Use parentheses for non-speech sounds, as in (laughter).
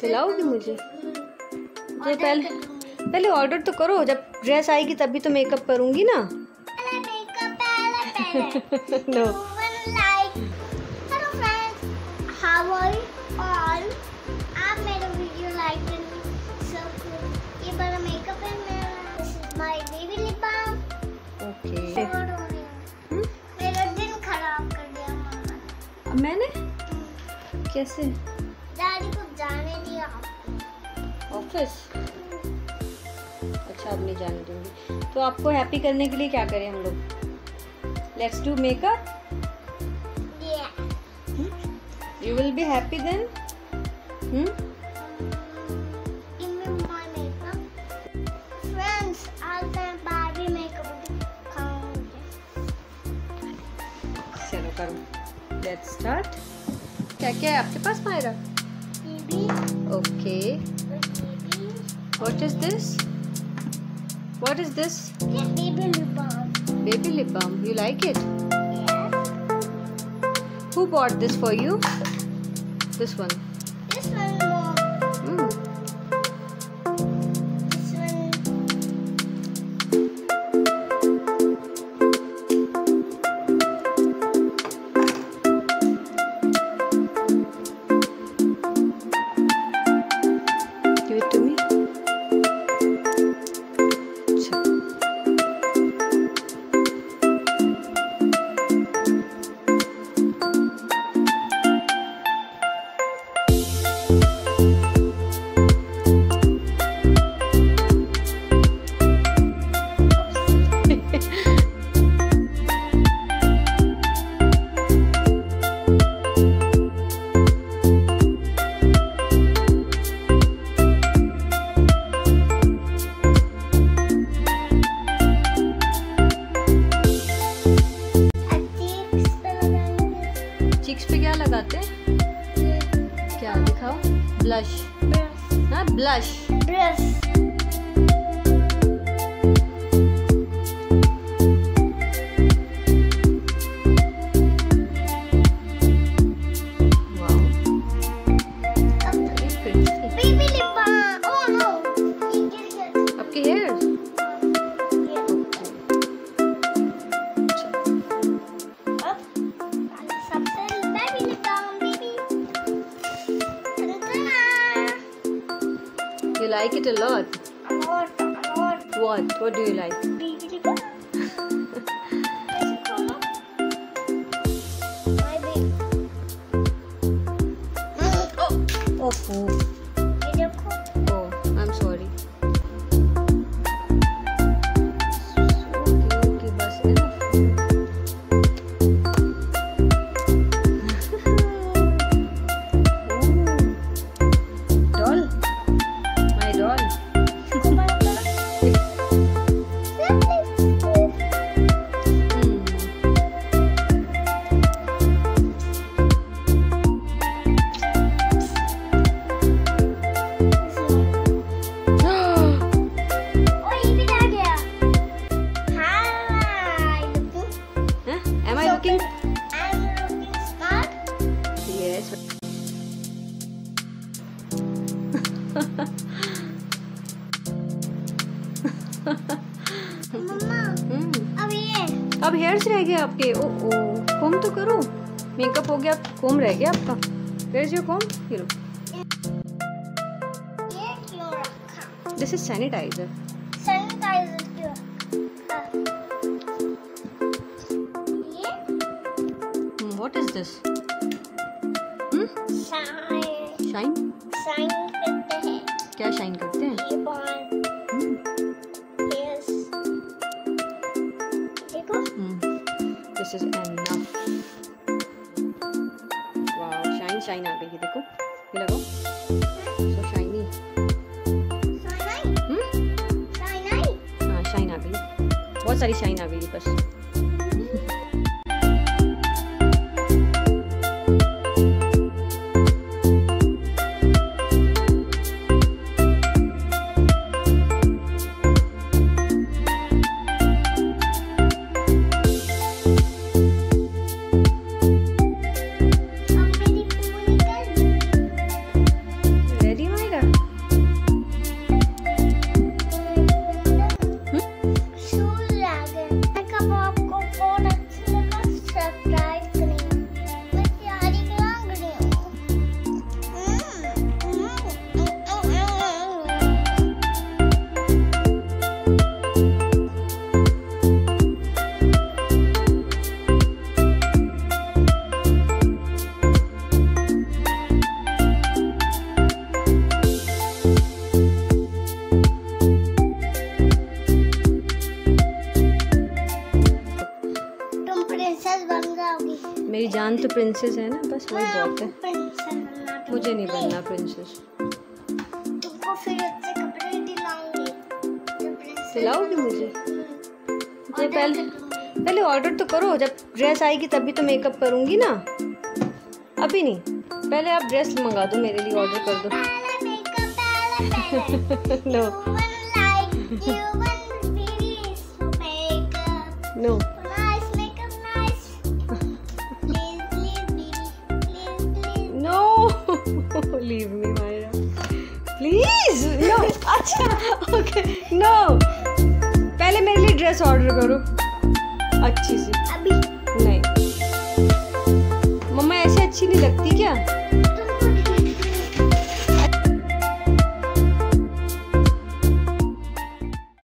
दिलाओगी मुझे? तो पहले पहले ऑर्डर तो करो जब ड्रेस आएगी तभी तो मेकअप करूँगी ना। पहले नो (laughs) है मैंने? कैसे? ऑफ़िस अच्छा अब नहीं जाने दूँगी। तो आपको हैप्पी करने के लिए क्या करें हम लोग? लेट्स डू मेकअप ये विल बी हैप्पी देन आज मैं दिखाऊँगी चलो करो। लेट्स स्टार्ट क्या क्या है आपके पास Myra? Baby okay What is this? What is this? Baby lip balm. Baby lip balm. You like it? Yes. Who bought this for you? This one. This one, mom. Mm. Brush हाँ like it a lot? A lot what? What do you like Hmm. अब hairs रह गए आपके। ओ ओ कोम तो करो। Makeup हो गया कोम रह गया आपका। वेयर योर कोम ये लो। This is sanitiser what is this shine क्या शाइन आ गई है देखो ये लगाओ। सो शाइनी हाँ शाइन आ गई। बहुत सारी शाइन आ गई बस। प्रिंसेस है ना बस वही बहुत है। प्रिंसेस बनना तो मुझे नहीं बनना प्रिंसेस तुमको फिर अच्छे कपड़े दिलाऊँगी। दिलाओगी मुझे? ये पहले पहले ऑर्डर तो करो जब ड्रेस आएगी तभी तो मेकअप करूँगी ना। अभी नहीं पहले आप ड्रेस मंगा दो मेरे लिए ऑर्डर कर दो। नो. नो (laughs) अच्छा ओके नो पहले मेरे लिए ड्रेस ऑर्डर करो। अच्छी सी। अभी। नहीं। मम्मा ऐसे अच्छी नहीं लगती क्या? तो